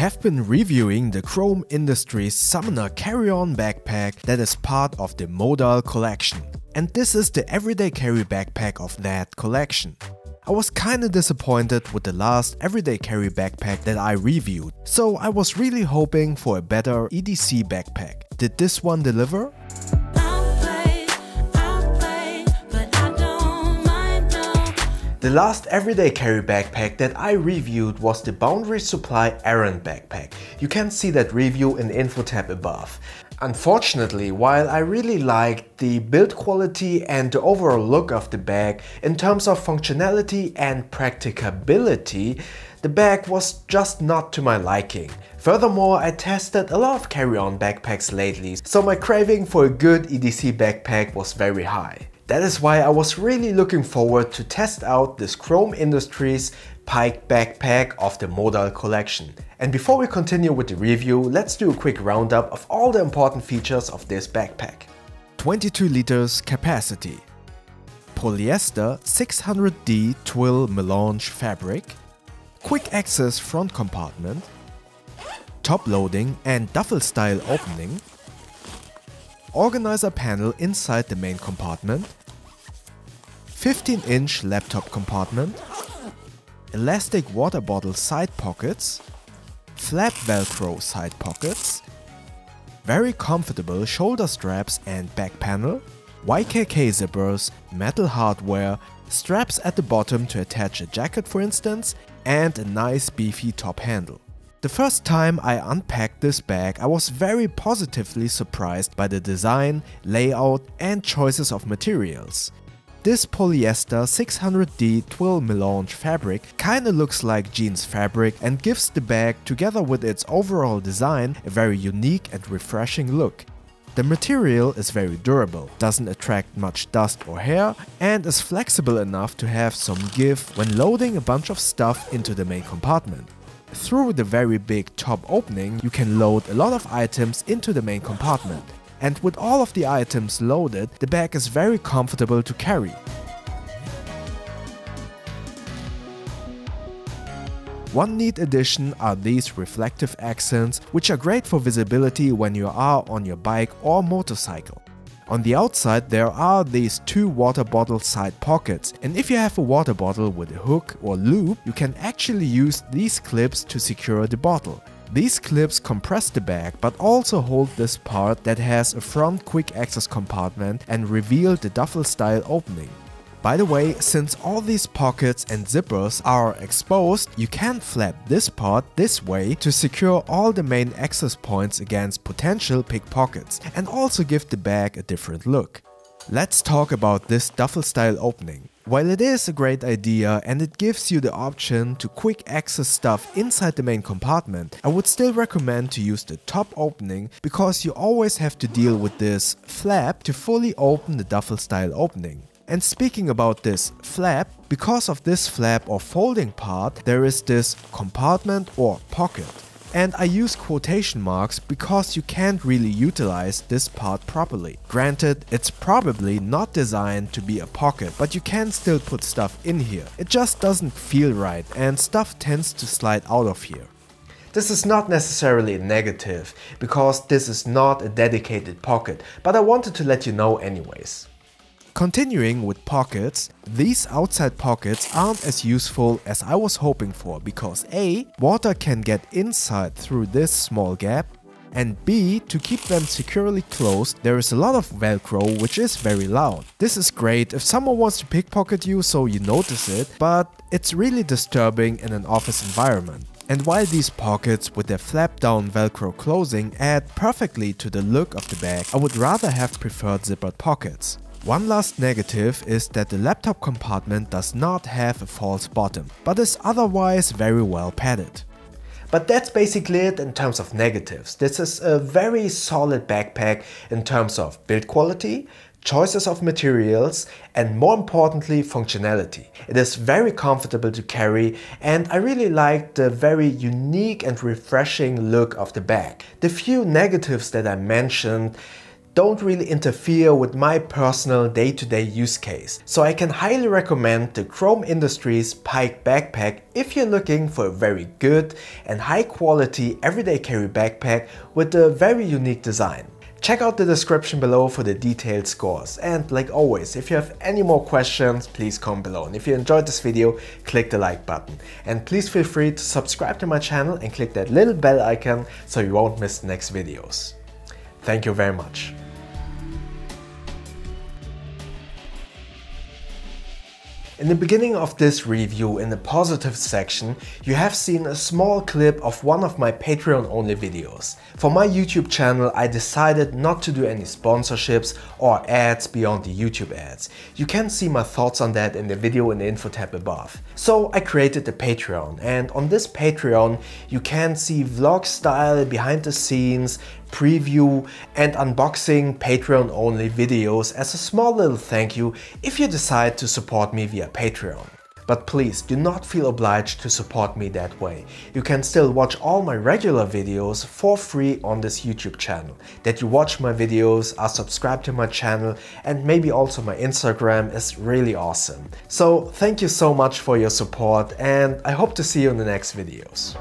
have been reviewing the Chrome Industries Summoner Carry-On backpack that is part of the Modal collection. And this is the everyday carry backpack of that collection. I was kinda disappointed with the last everyday carry backpack that I reviewed, so I was really hoping for a better EDC backpack. Did this one deliver? The last everyday carry backpack that I reviewed was the Boundary Supply Errant backpack. You can see that review in the info tab above. Unfortunately, while I really liked the build quality and the overall look of the bag in terms of functionality and practicability, the bag was just not to my liking. Furthermore, I tested a lot of carry-on backpacks lately, so my craving for a good EDC backpack was very high. That is why I was really looking forward to test out this Chrome Industries Pike backpack of the Modal collection. And before we continue with the review, let's do a quick roundup of all the important features of this backpack. 22 liters capacity. Polyester 600D twill melange fabric. Quick access front compartment. Top loading and duffel style opening. Organizer panel inside the main compartment 15 inch laptop compartment, elastic water bottle side pockets, flap velcro side pockets, very comfortable shoulder straps and back panel, YKK zippers, metal hardware, straps at the bottom to attach a jacket for instance, and a nice beefy top handle. The first time I unpacked this bag I was very positively surprised by the design, layout and choices of materials. This polyester 600D twill melange fabric kinda looks like jeans fabric and gives the bag, together with its overall design, a very unique and refreshing look. The material is very durable, doesn't attract much dust or hair, and is flexible enough to have some give when loading a bunch of stuff into the main compartment. Through the very big top opening, you can load a lot of items into the main compartment and with all of the items loaded, the bag is very comfortable to carry. One neat addition are these reflective accents, which are great for visibility when you are on your bike or motorcycle. On the outside there are these two water bottle side pockets and if you have a water bottle with a hook or loop, you can actually use these clips to secure the bottle. These clips compress the bag but also hold this part that has a front quick access compartment and reveal the duffel style opening. By the way, since all these pockets and zippers are exposed, you can flap this part this way to secure all the main access points against potential pickpockets and also give the bag a different look. Let's talk about this duffel style opening. While it is a great idea and it gives you the option to quick access stuff inside the main compartment, I would still recommend to use the top opening because you always have to deal with this flap to fully open the duffel style opening. And speaking about this flap, because of this flap or folding part, there is this compartment or pocket. And I use quotation marks because you can't really utilize this part properly. Granted, it's probably not designed to be a pocket, but you can still put stuff in here. It just doesn't feel right and stuff tends to slide out of here. This is not necessarily a negative, because this is not a dedicated pocket, but I wanted to let you know anyways. Continuing with pockets, these outside pockets aren't as useful as I was hoping for because A. Water can get inside through this small gap and B. To keep them securely closed, there is a lot of velcro which is very loud. This is great if someone wants to pickpocket you so you notice it, but it's really disturbing in an office environment. And while these pockets with their flap down velcro closing add perfectly to the look of the bag, I would rather have preferred zippered pockets. One last negative is that the laptop compartment does not have a false bottom, but is otherwise very well padded. But that's basically it in terms of negatives. This is a very solid backpack in terms of build quality, choices of materials and more importantly functionality. It is very comfortable to carry and I really like the very unique and refreshing look of the bag. The few negatives that I mentioned don't really interfere with my personal day-to-day -day use case. So I can highly recommend the Chrome Industries Pike Backpack if you're looking for a very good and high quality everyday carry backpack with a very unique design. Check out the description below for the detailed scores. And like always, if you have any more questions, please comment below. And if you enjoyed this video, click the like button. And please feel free to subscribe to my channel and click that little bell icon so you won't miss the next videos. Thank you very much. In the beginning of this review, in the positive section, you have seen a small clip of one of my Patreon only videos. For my YouTube channel, I decided not to do any sponsorships or ads beyond the YouTube ads. You can see my thoughts on that in the video in the info tab above. So I created the Patreon and on this Patreon you can see vlog style behind the scenes, preview and unboxing Patreon only videos as a small little thank you if you decide to support me via Patreon. But please do not feel obliged to support me that way. You can still watch all my regular videos for free on this YouTube channel. That you watch my videos, are subscribed to my channel and maybe also my Instagram is really awesome. So thank you so much for your support and I hope to see you in the next videos.